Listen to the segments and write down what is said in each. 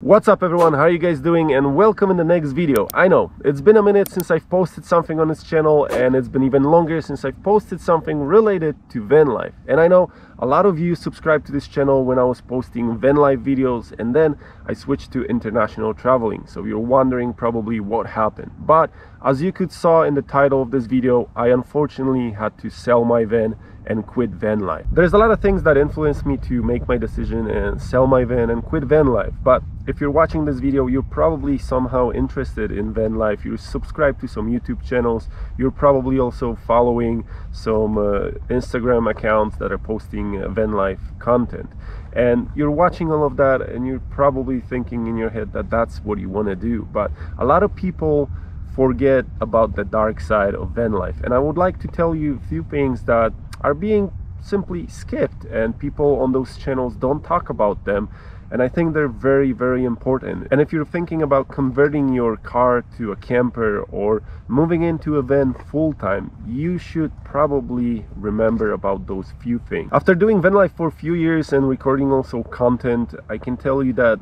What's up everyone, how are you guys doing and welcome in the next video. I know, it's been a minute since I've posted something on this channel and it's been even longer since I've posted something related to van life. And I know a lot of you subscribed to this channel when I was posting van life videos and then I switched to international traveling. So you're wondering probably what happened. But as you could saw in the title of this video, I unfortunately had to sell my van and quit van life. There's a lot of things that influenced me to make my decision and sell my van and quit van life. But if you're watching this video, you're probably somehow interested in van life. You're subscribed to some YouTube channels. You're probably also following some uh, Instagram accounts that are posting uh, van life content. And you're watching all of that and you're probably thinking in your head that that's what you want to do. But a lot of people forget about the dark side of van life. And I would like to tell you a few things that are being simply skipped and people on those channels don't talk about them and I think they're very very important. And if you're thinking about converting your car to a camper or moving into a van full-time you should probably remember about those few things. After doing van life for a few years and recording also content I can tell you that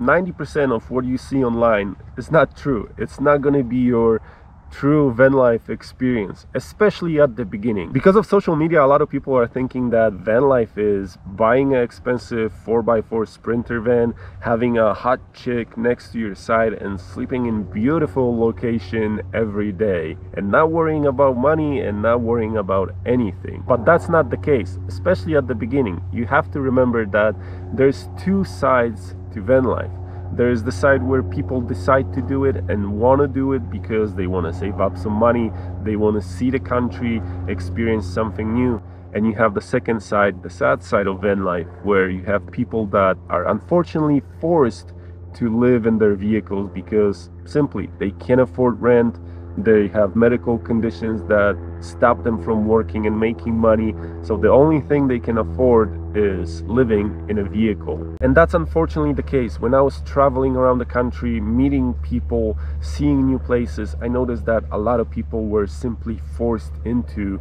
90% of what you see online is not true. It's not going to be your true van life experience especially at the beginning. Because of social media a lot of people are thinking that van life is buying an expensive 4x4 sprinter van having a hot chick next to your side and sleeping in beautiful location every day and not worrying about money and not worrying about anything. But that's not the case especially at the beginning. You have to remember that there's two sides to van life there is the side where people decide to do it and want to do it because they want to save up some money, they want to see the country, experience something new. And you have the second side, the sad side of van life, where you have people that are unfortunately forced to live in their vehicles because simply they can't afford rent, they have medical conditions that stop them from working and making money. So the only thing they can afford is living in a vehicle. And that's unfortunately the case. When i was traveling around the country meeting people seeing new places i noticed that a lot of people were simply forced into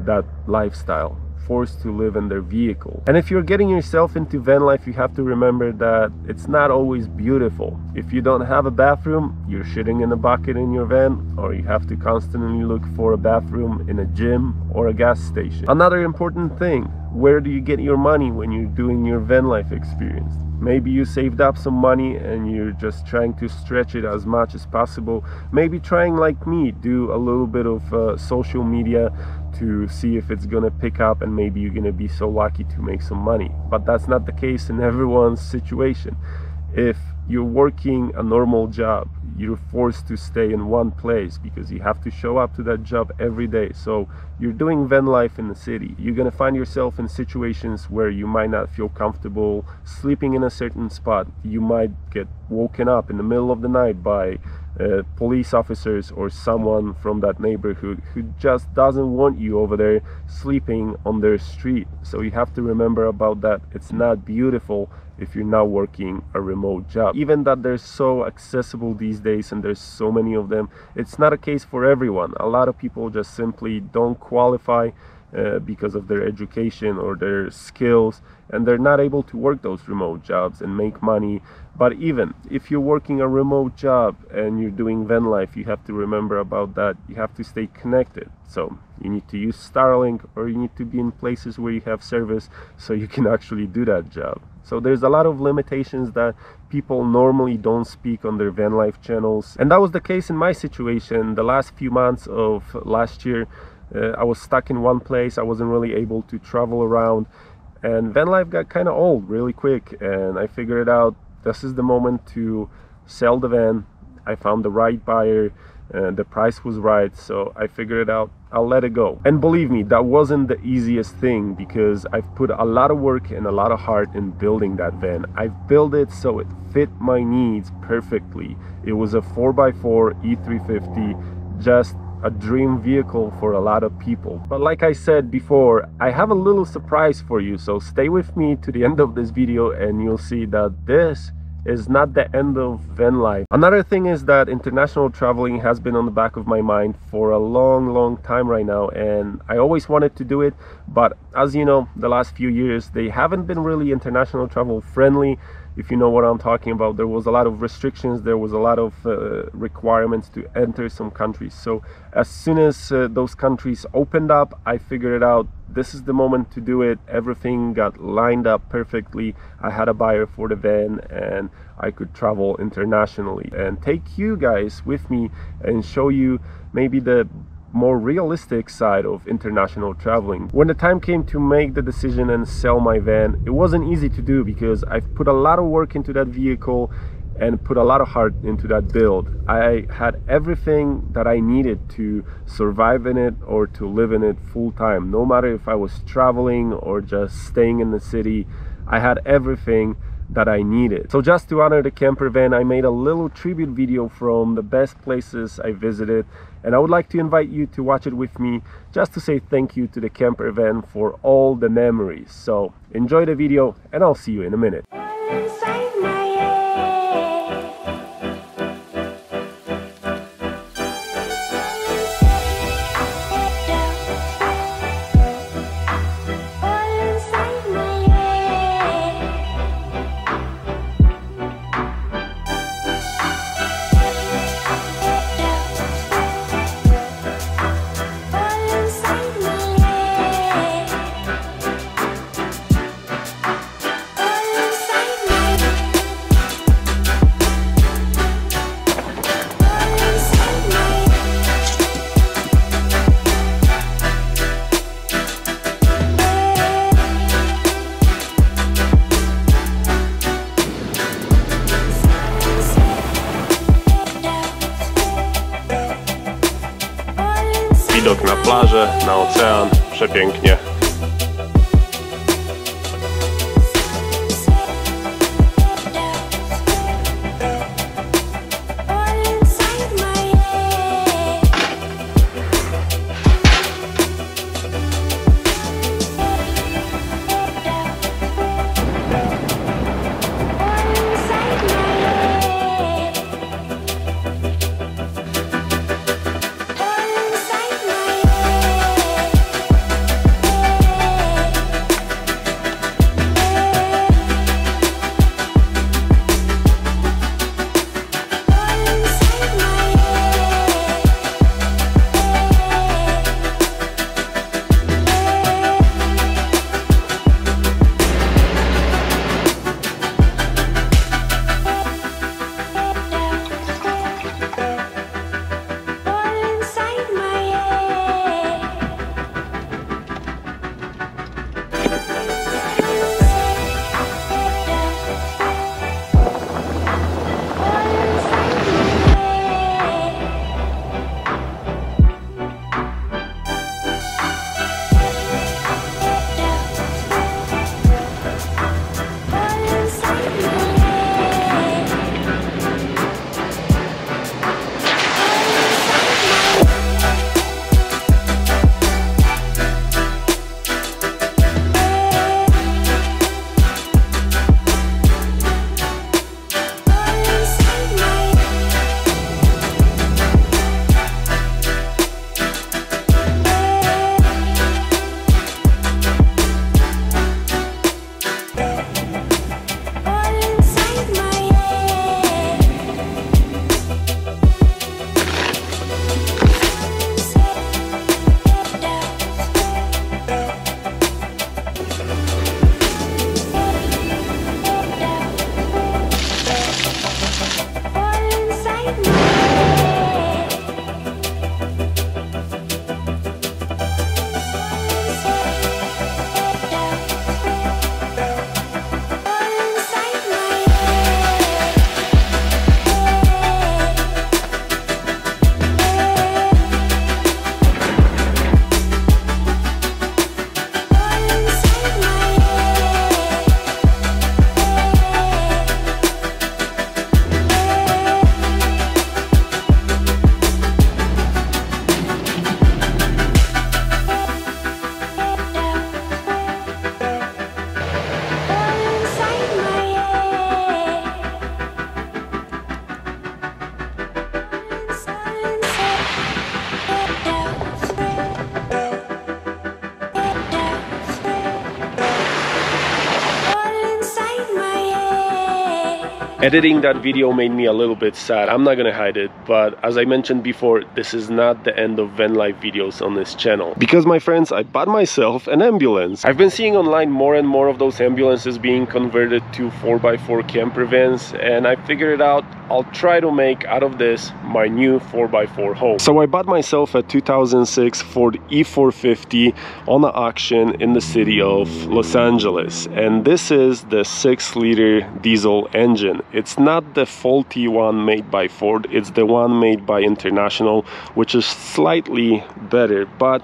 that lifestyle forced to live in their vehicle. And if you're getting yourself into van life, you have to remember that it's not always beautiful. If you don't have a bathroom, you're shitting in a bucket in your van, or you have to constantly look for a bathroom in a gym or a gas station. Another important thing, where do you get your money when you're doing your van life experience? Maybe you saved up some money and you're just trying to stretch it as much as possible. Maybe trying like me, do a little bit of uh, social media to see if it's gonna pick up and maybe you're gonna be so lucky to make some money. But that's not the case in everyone's situation. If you're working a normal job, you're forced to stay in one place because you have to show up to that job every day. So you're doing van life in the city. You're going to find yourself in situations where you might not feel comfortable sleeping in a certain spot. You might get woken up in the middle of the night by uh, police officers or someone from that neighborhood who just doesn't want you over there sleeping on their street. So you have to remember about that. It's not beautiful if you're not working a remote job. Even that they're so accessible these days and there's so many of them it's not a case for everyone. A lot of people just simply don't qualify uh, because of their education or their skills and they're not able to work those remote jobs and make money. But even if you're working a remote job and you're doing van life you have to remember about that. You have to stay connected. So you need to use starlink or you need to be in places where you have service so you can actually do that job. So there's a lot of limitations that people normally don't speak on their van life channels. And that was the case in my situation the last few months of last year uh, I was stuck in one place. I wasn't really able to travel around. And van life got kind of old really quick. And I figured out this is the moment to sell the van. I found the right buyer. The price was right. So I figured it out. I'll let it go. And believe me, that wasn't the easiest thing because I've put a lot of work and a lot of heart in building that van. I've built it so it fit my needs perfectly. It was a 4x4 E350 just a dream vehicle for a lot of people. But like I said before, I have a little surprise for you, so stay with me to the end of this video and you'll see that this is not the end of van life. Another thing is that international traveling has been on the back of my mind for a long, long time right now, and I always wanted to do it, but as you know, the last few years, they haven't been really international travel friendly if you know what I'm talking about. There was a lot of restrictions, there was a lot of uh, requirements to enter some countries. So as soon as uh, those countries opened up, I figured it out. This is the moment to do it. Everything got lined up perfectly. I had a buyer for the van and I could travel internationally and take you guys with me and show you maybe the more realistic side of international traveling. When the time came to make the decision and sell my van, it wasn't easy to do because I've put a lot of work into that vehicle and put a lot of heart into that build. I had everything that I needed to survive in it or to live in it full time. No matter if I was traveling or just staying in the city, I had everything that I needed. So just to honor the camper van, I made a little tribute video from the best places I visited and I would like to invite you to watch it with me just to say thank you to the camper van for all the memories. So enjoy the video and I'll see you in a minute. Widok na plażę, na ocean, przepięknie. Editing that video made me a little bit sad, I'm not gonna hide it, but as I mentioned before, this is not the end of van life videos on this channel. Because my friends, I bought myself an ambulance. I've been seeing online more and more of those ambulances being converted to 4x4 camper vans, and I figured it out I'll try to make out of this my new 4x4 home. So I bought myself a 2006 Ford E450 on the auction in the city of Los Angeles, and this is the 6 liter diesel engine. It's not the faulty one made by Ford, it's the one made by International, which is slightly better, but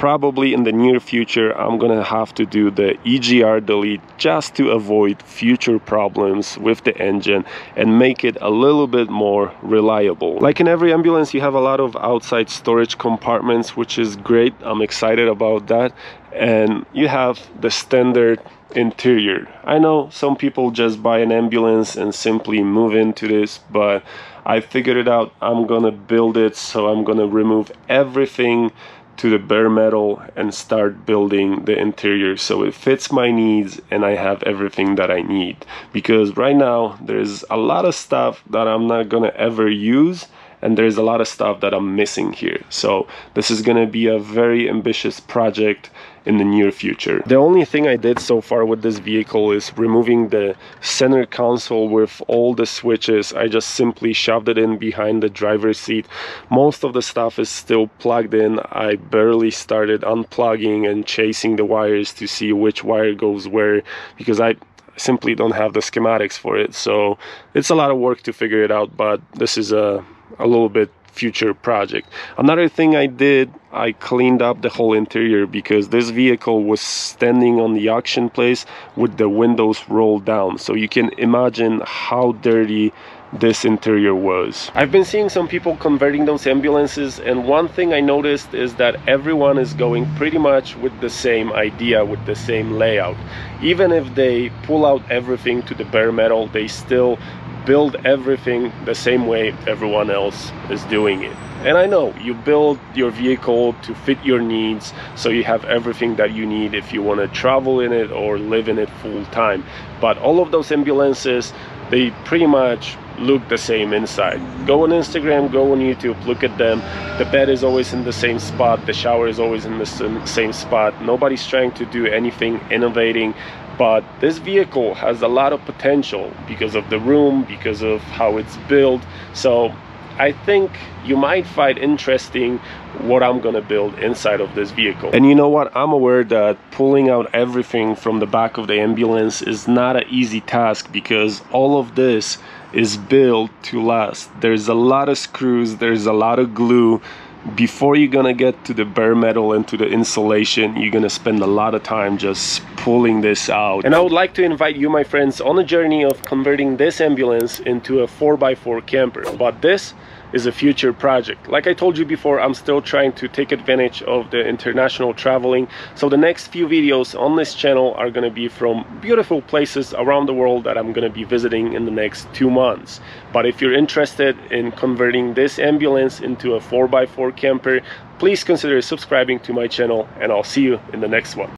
probably in the near future I'm gonna have to do the EGR delete just to avoid future problems with the engine and make it a little bit more reliable. Like in every ambulance you have a lot of outside storage compartments which is great I'm excited about that and you have the standard interior. I know some people just buy an ambulance and simply move into this but I figured it out I'm gonna build it so I'm gonna remove everything to the bare metal and start building the interior so it fits my needs and I have everything that I need because right now there's a lot of stuff that I'm not gonna ever use and there's a lot of stuff that I'm missing here. So this is gonna be a very ambitious project in the near future. The only thing I did so far with this vehicle is removing the center console with all the switches. I just simply shoved it in behind the driver's seat. Most of the stuff is still plugged in. I barely started unplugging and chasing the wires to see which wire goes where because I simply don't have the schematics for it. So it's a lot of work to figure it out, but this is a a little bit future project. Another thing I did, I cleaned up the whole interior because this vehicle was standing on the auction place with the windows rolled down. So you can imagine how dirty this interior was. I've been seeing some people converting those ambulances and one thing I noticed is that everyone is going pretty much with the same idea, with the same layout. Even if they pull out everything to the bare metal, they still build everything the same way everyone else is doing it. And I know you build your vehicle to fit your needs so you have everything that you need if you want to travel in it or live in it full time. But all of those ambulances, they pretty much look the same inside. Go on Instagram, go on YouTube, look at them. The bed is always in the same spot, the shower is always in the same spot. Nobody's trying to do anything innovating but this vehicle has a lot of potential because of the room because of how it's built so I think you might find interesting what I'm gonna build inside of this vehicle. And you know what? I'm aware that pulling out everything from the back of the ambulance is not an easy task because all of this is built to last. There's a lot of screws, there's a lot of glue, before you're gonna get to the bare metal and to the insulation you're gonna spend a lot of time just pulling this out. And I would like to invite you my friends on a journey of converting this ambulance into a 4x4 camper. But this is a future project. Like I told you before, I'm still trying to take advantage of the international traveling. So the next few videos on this channel are going to be from beautiful places around the world that I'm going to be visiting in the next two months. But if you're interested in converting this ambulance into a 4x4 camper, please consider subscribing to my channel and I'll see you in the next one.